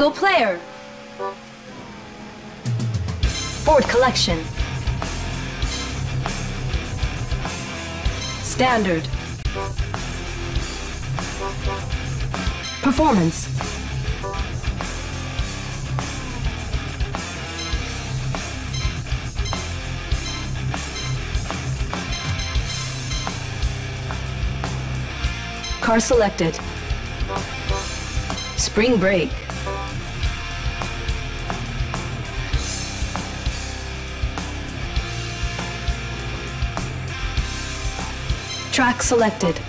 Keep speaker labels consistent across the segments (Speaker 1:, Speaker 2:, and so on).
Speaker 1: Single player. Ford Collection. Standard. Performance. Car selected. Spring break. Track selected.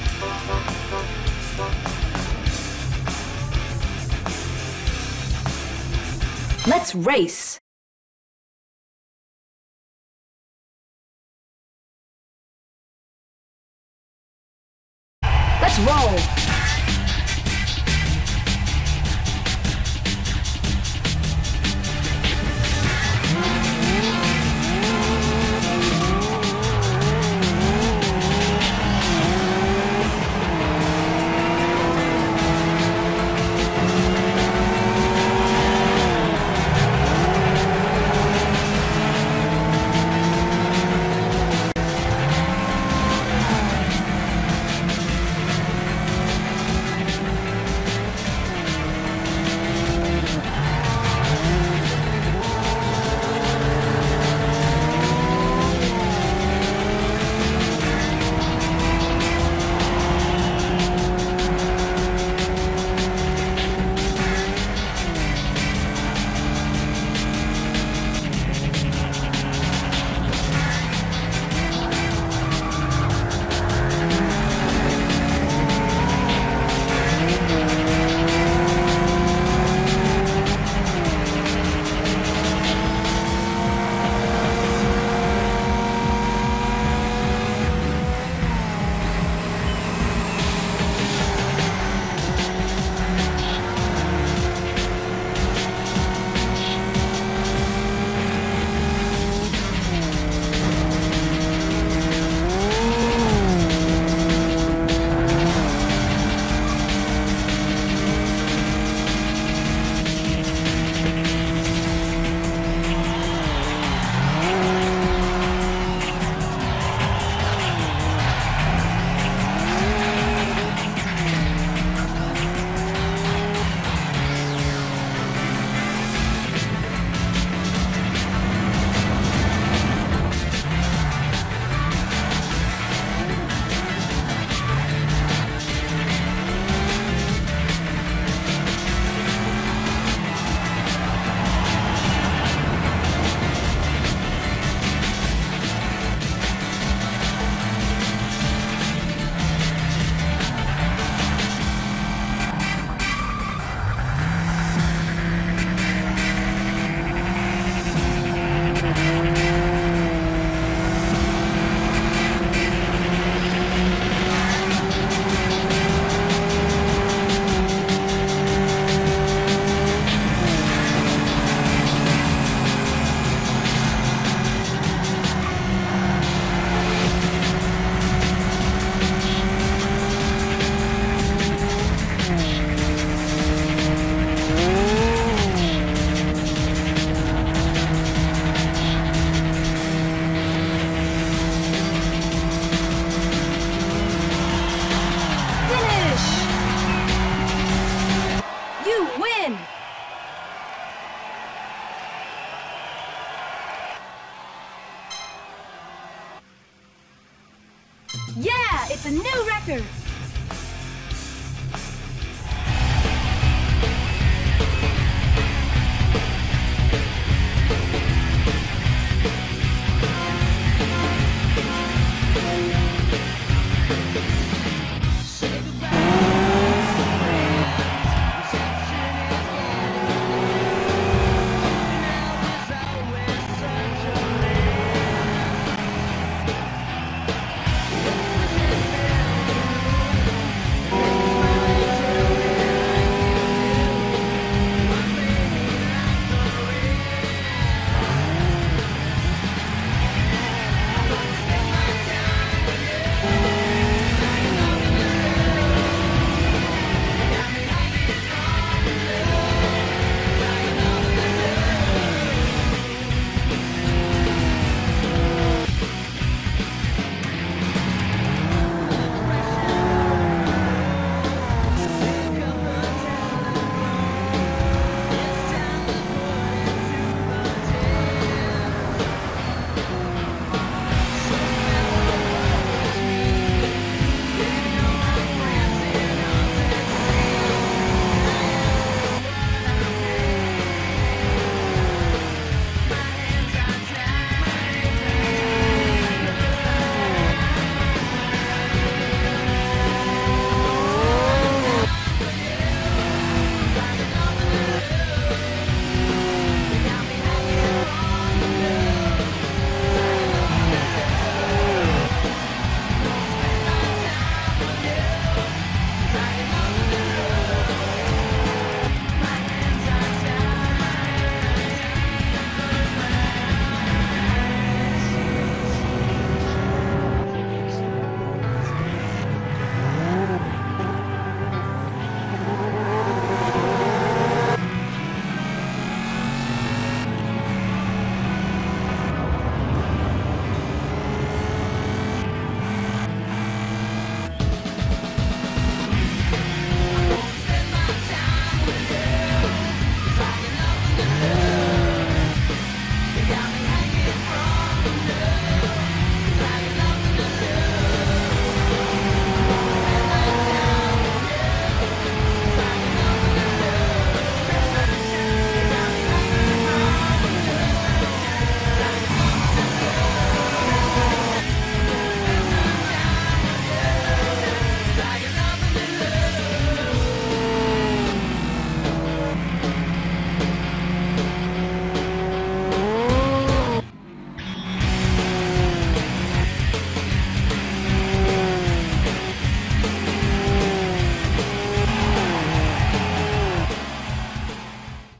Speaker 1: Let's race. Let's roll. Packers.